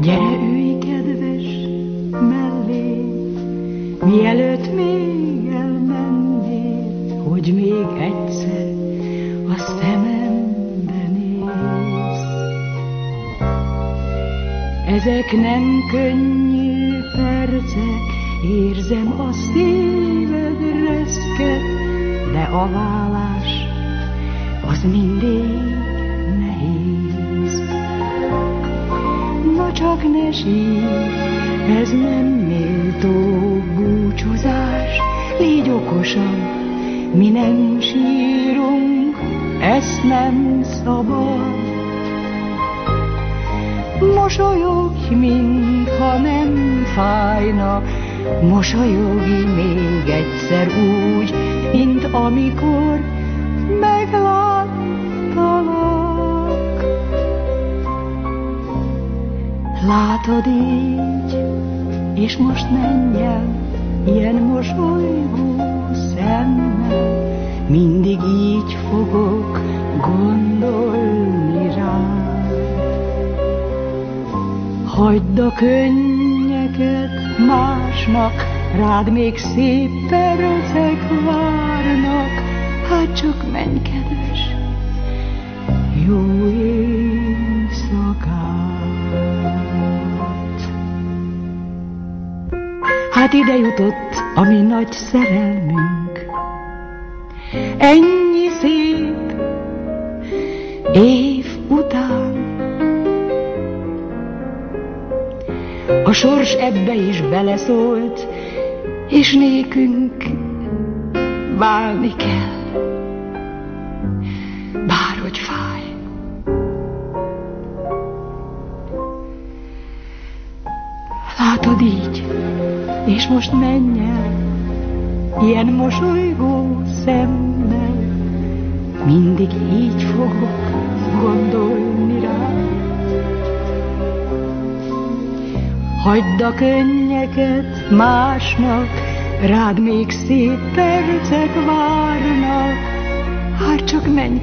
Gyere, ülj, kedves, mellé, mielőtt még elmennél, hogy még egyszer a szemembe néz. Ezek nem könnyű percek, érzem a szíved reszket, de a vállás az mindig csak ne sír, ez nem méltó búcsúzás, légy okosabb, mi nem sírunk, ezt nem szabad. Mosolyogj, mintha nem fájna, mosolyogj még egyszer úgy, mint amikor megláttalak. Látod így, és most menj el, ilyen mosolygó szemmel, mindig így fogok gondolni rád. Hagyd a könnyeket másnak, rád még szép percek várnak, hát csak menj, kedves, jó éjszakát. Hát ide jutott a mi nagy szerelmünk, ennyi szép év után. A sors ebbe is beleszólt, és nékünk válni kell, bárhogy fáj. Látod így, és most menj el, ilyen mosolygó szemmel, mindig így fogok gondolni rád. Hagyd a könnyeket másnak, rád még szép percek várnak, hát csak menj,